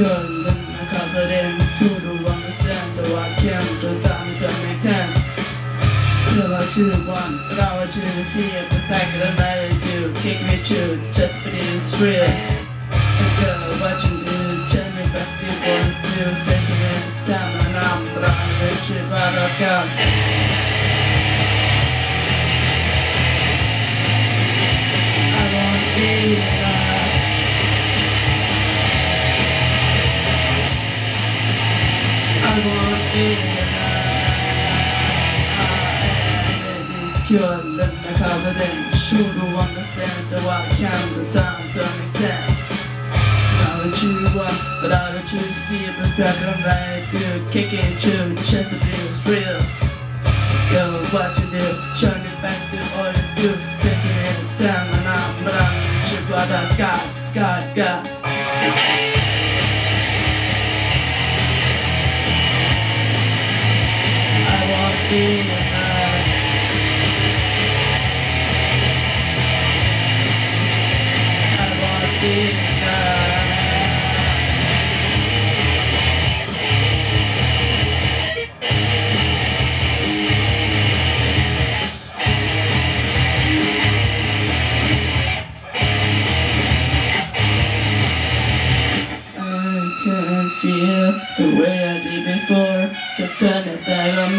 skulden är covered in Tror du understand though I can't The time to make sense Till I choose one But I would choose fear The fact that I do Kick me through Just for this real And watching you Turn me back to one Still Time and I'm But I'm I don't come This cure that I covered in Sure to understand the why can the time to make sense Now that you. want, but I don't you feel the second right to kick it through Just to be real Go what you do, turn it back to all it's do Facing it time and I'm but sure what I got, got, got I feel the way I did before. To turn it back on